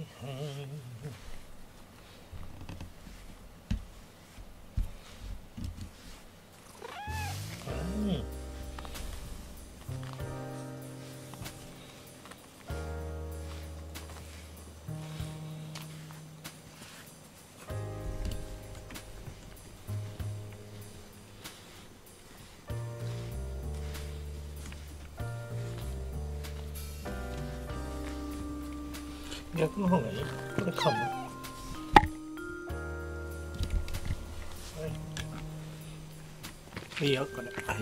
Hey. 逆の方がいい？これかもはい。いいよこれ。はい。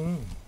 Mm.